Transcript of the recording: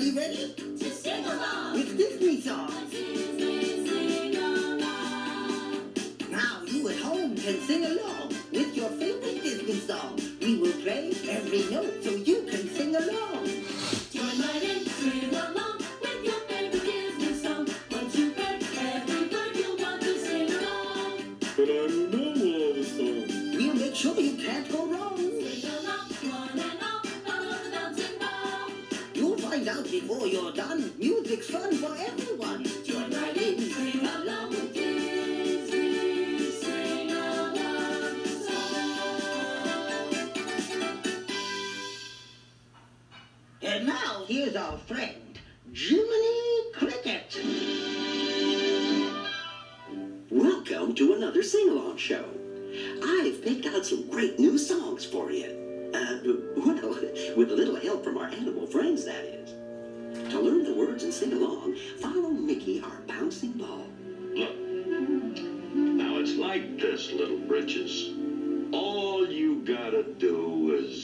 you ready? To sing along. With Disney along. Now you at home can sing along with your favorite Disney song. We will play every note find out before you're done. Music's fun for everyone. Join right in, sing along sing along. And now here's our friend, Jiminy Cricket. Welcome to another sing along show. I've picked out some great new songs for you. Uh, well, with a little help from our animal friends, that is. To learn the words and sing along, follow Mickey, our bouncing ball. Look. Now it's like this, little britches. All you gotta do is